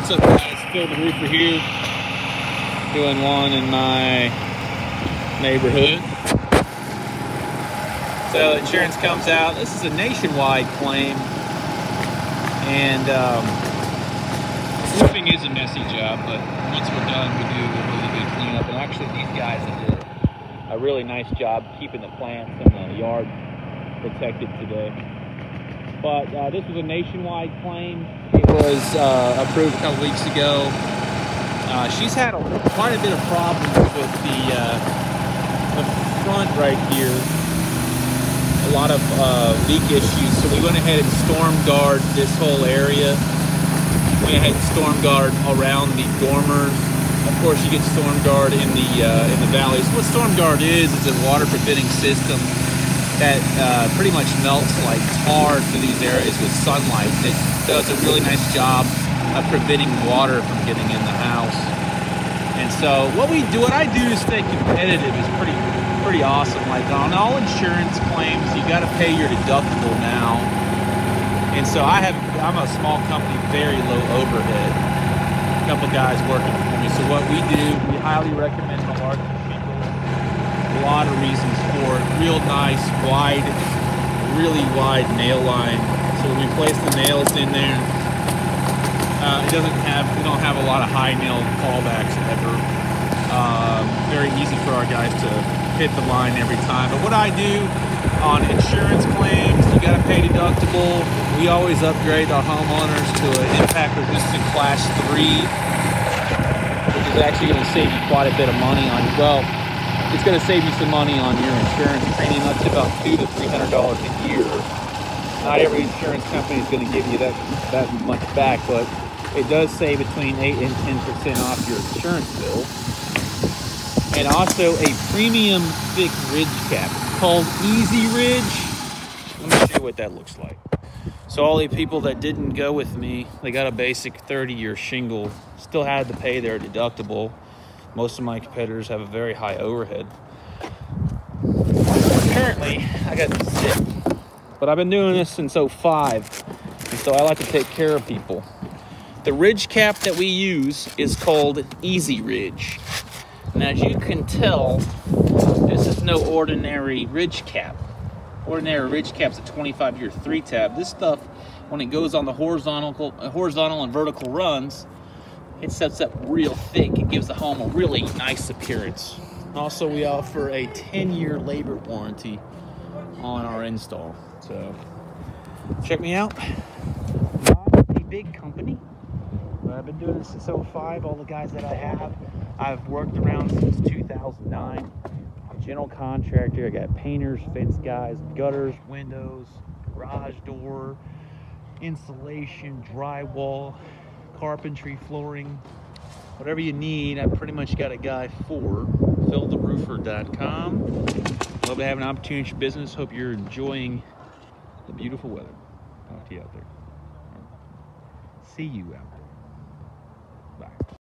What's up guys? Phil the Roofer here. Doing one in my neighborhood. So insurance comes out. This is a nationwide claim. And um, roofing is a messy job, but once we're done, we do a really good cleanup. And actually these guys did a really nice job keeping the plants and the yard protected today. But uh, this was a nationwide claim. It was uh, approved a couple weeks ago. Uh, she's had a, quite a bit of problems with the, uh, the front right here. A lot of uh, leak issues. So we went ahead and storm guard this whole area. We and storm guard around the dormers. Of course, you get storm guard in the uh, in the valleys. What storm guard is is a water preventing system that uh, pretty much melts like tar through these areas with sunlight. It does a really nice job of preventing water from getting in the house. And so what we do, what I do to stay competitive is pretty, pretty awesome. Like on all insurance claims, you got to pay your deductible now. And so I have, I'm a small company, very low overhead. A couple guys working for me. So what we do, we highly recommend Malarkey people. A lot of reasons it. Real nice, wide, really wide nail line. So we place the nails in there, uh, it doesn't have, we don't have a lot of high nail callbacks ever. Um, very easy for our guys to hit the line every time. But what I do on insurance claims, you got to pay deductible. We always upgrade our homeowners to an impact resistant class three, which is actually going to save you quite a bit of money on, well, it's going to save you some money on your insurance premium to about two to three hundred dollars a year. Not every insurance company is going to give you that that much back, but it does save between eight and ten percent off your insurance bill. And also a premium thick ridge cap called EZ-Ridge. Let me show you what that looks like. So all the people that didn't go with me, they got a basic 30-year shingle, still had to pay their deductible most of my competitors have a very high overhead. Apparently, I got sick, but I've been doing this since 05, and so I like to take care of people. The ridge cap that we use is called EZ-Ridge. And as you can tell, this is no ordinary ridge cap. Ordinary ridge cap's a 25 year three tab. This stuff, when it goes on the horizontal, horizontal and vertical runs, it sets up real thick. It gives the home a really nice appearance. Also, we offer a 10-year labor warranty on our install. So, check me out. Not a big company, but I've been doing this since 05. All the guys that I have, I've worked around since 2009. I'm a general contractor. I got painters, fence guys, gutters, windows, garage door, insulation, drywall, carpentry, flooring, whatever you need. I pretty much got a guy for philtheroofer.com. Love to have an opportunity to business. Hope you're enjoying the beautiful weather. Talk to you out there. See you out there. Bye.